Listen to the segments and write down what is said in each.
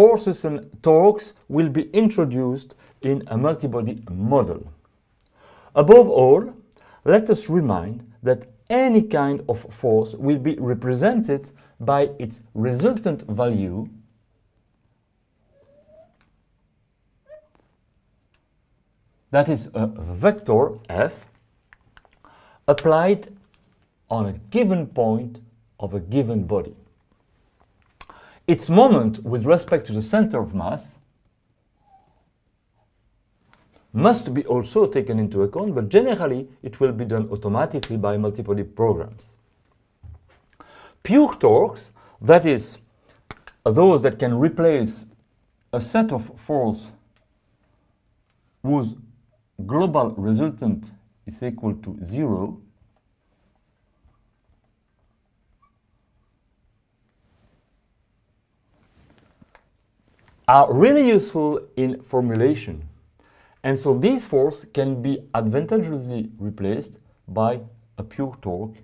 forces and torques will be introduced in a multibody model. Above all, let us remind that any kind of force will be represented by its resultant value that is a vector f applied on a given point of a given body. Its moment with respect to the center of mass must be also taken into account, but generally it will be done automatically by multibody programs. Pure torques, that is, those that can replace a set of force whose global resultant is equal to zero, are really useful in formulation. And so these force can be advantageously replaced by a pure torque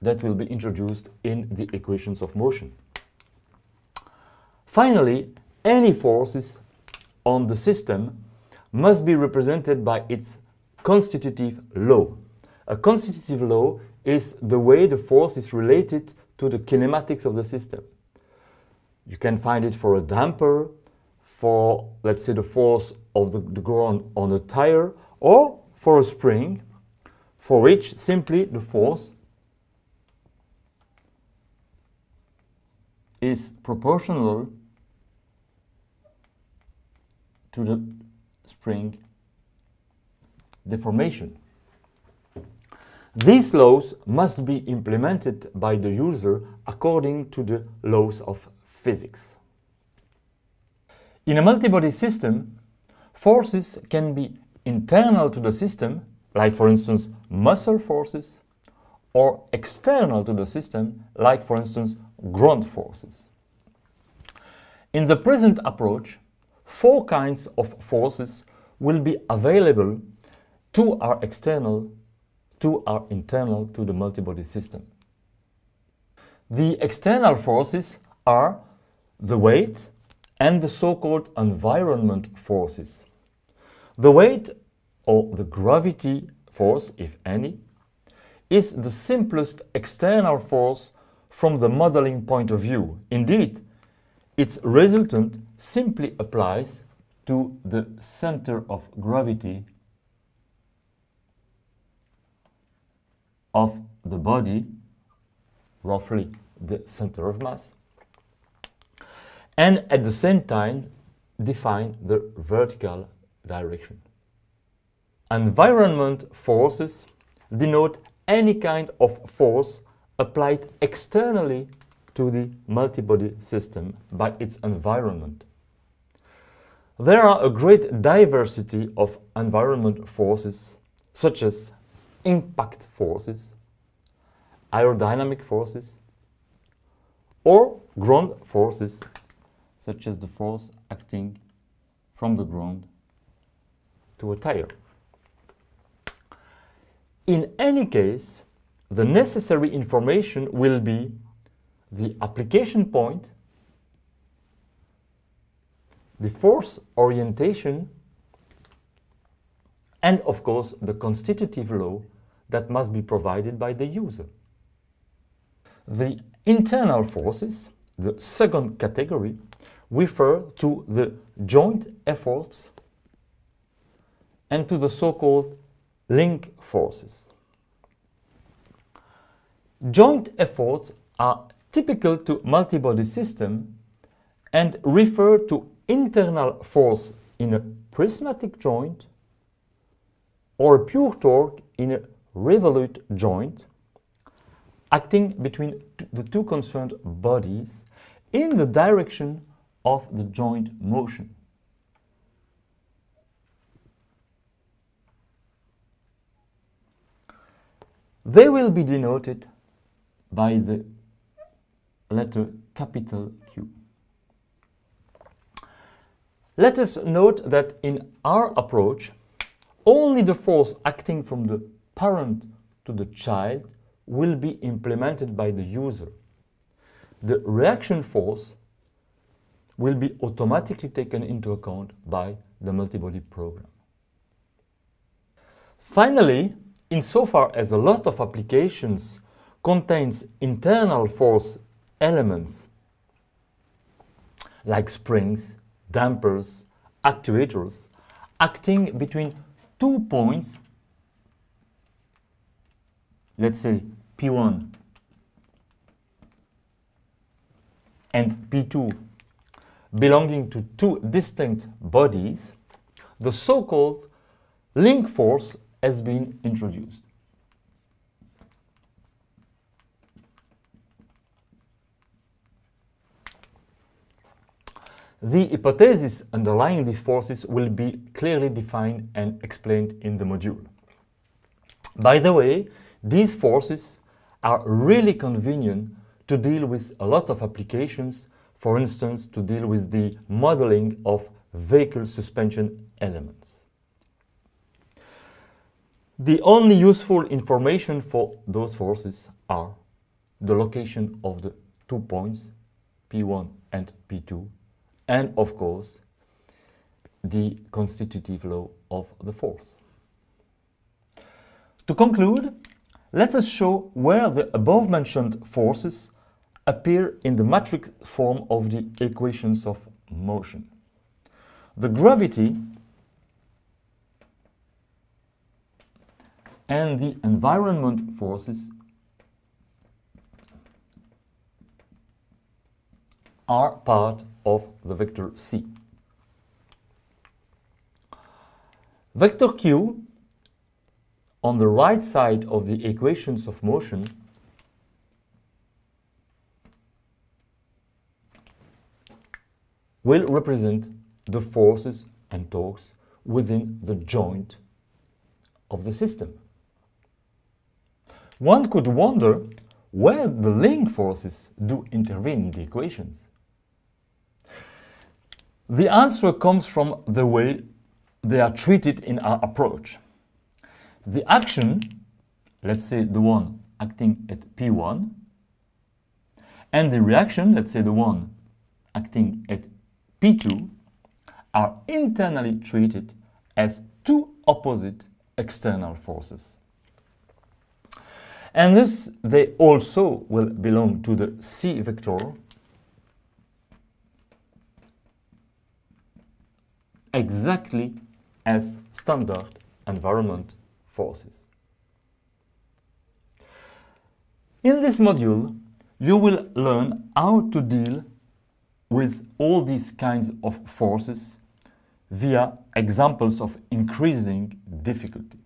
that will be introduced in the equations of motion. Finally, any forces on the system must be represented by its constitutive law. A constitutive law is the way the force is related to the kinematics of the system. You can find it for a damper, for, let's say, the force of the, the ground on a tire, or for a spring, for which simply the force is proportional to the spring deformation. These laws must be implemented by the user according to the laws of physics. In a multibody system, forces can be internal to the system, like for instance muscle forces, or external to the system, like for instance ground forces. In the present approach, four kinds of forces will be available to our external, to our internal to the multibody system. The external forces are the weight and the so-called environment forces. The weight or the gravity force, if any, is the simplest external force from the modeling point of view. Indeed, its resultant simply applies to the center of gravity of the body, roughly the center of mass, and at the same time define the vertical direction. Environment forces denote any kind of force applied externally to the multibody system by its environment. There are a great diversity of environment forces, such as impact forces, aerodynamic forces, or ground forces, such as the force acting from the ground to a tire. In any case, the necessary information will be the application point, the force orientation, and of course the constitutive law that must be provided by the user. The internal forces, the second category, refer to the joint efforts and to the so-called link forces. Joint efforts are typical to multibody system and refer to internal force in a prismatic joint or pure torque in a revolute joint acting between the two concerned bodies in the direction of the joint motion. They will be denoted by the letter capital Q. Let us note that in our approach, only the force acting from the parent to the child will be implemented by the user. the reaction force will be automatically taken into account by the multibody program. Finally, insofar as a lot of applications contains internal force elements like springs, dampers, actuators, acting between two points, let's say P1 and P2 belonging to two distinct bodies, the so-called link force has been introduced. The hypothesis underlying these forces will be clearly defined and explained in the module. By the way, these forces are really convenient to deal with a lot of applications, for instance, to deal with the modeling of vehicle suspension elements. The only useful information for those forces are the location of the two points, P1 and P2, and of course, the constitutive law of the force. To conclude, let us show where the above-mentioned forces appear in the matrix form of the equations of motion. The gravity and the environment forces are part of the vector C. Vector Q on the right side of the equations of motion will represent the forces and torques within the joint of the system. One could wonder where the link forces do intervene in the equations. The answer comes from the way they are treated in our approach. The action, let's say the one acting at P1, and the reaction, let's say the one acting at P2, are internally treated as two opposite external forces. And thus they also will belong to the C vector exactly as standard environment forces. In this module, you will learn how to deal with all these kinds of forces via examples of increasing difficulty.